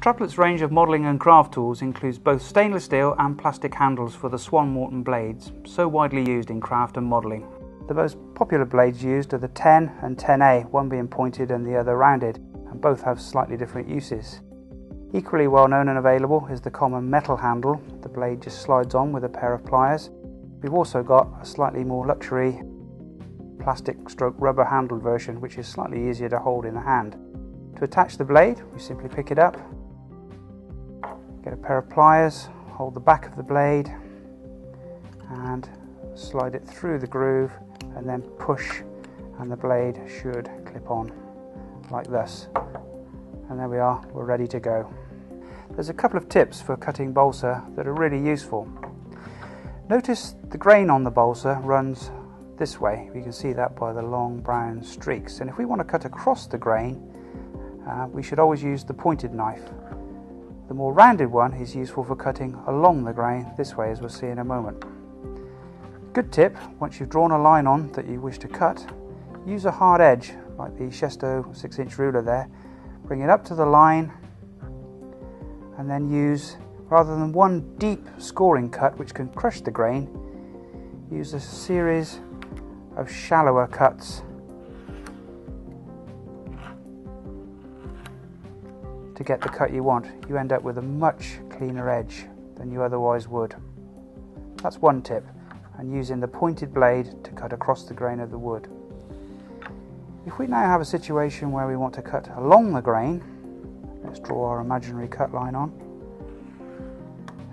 Traplet's range of modelling and craft tools includes both stainless steel and plastic handles for the Swann Morton blades, so widely used in craft and modelling. The most popular blades used are the 10 and 10A, one being pointed and the other rounded, and both have slightly different uses. Equally well known and available is the common metal handle, the blade just slides on with a pair of pliers. We've also got a slightly more luxury plastic stroke rubber handled version which is slightly easier to hold in the hand. To attach the blade, we simply pick it up Get a pair of pliers, hold the back of the blade and slide it through the groove and then push and the blade should clip on like this. And there we are, we're ready to go. There's a couple of tips for cutting balsa that are really useful. Notice the grain on the balsa runs this way. You can see that by the long brown streaks. And if we want to cut across the grain, uh, we should always use the pointed knife. The more rounded one is useful for cutting along the grain. This way as we'll see in a moment. Good tip, once you've drawn a line on that you wish to cut, use a hard edge like the Shesto 6 inch ruler there, bring it up to the line and then use, rather than one deep scoring cut which can crush the grain, use a series of shallower cuts to get the cut you want, you end up with a much cleaner edge than you otherwise would. That's one tip, and using the pointed blade to cut across the grain of the wood. If we now have a situation where we want to cut along the grain, let's draw our imaginary cut line on.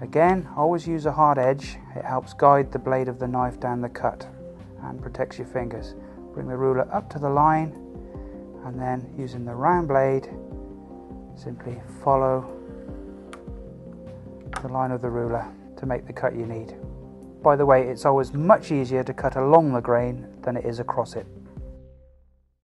Again, always use a hard edge, it helps guide the blade of the knife down the cut and protects your fingers. Bring the ruler up to the line and then using the round blade simply follow the line of the ruler to make the cut you need. By the way, it's always much easier to cut along the grain than it is across it.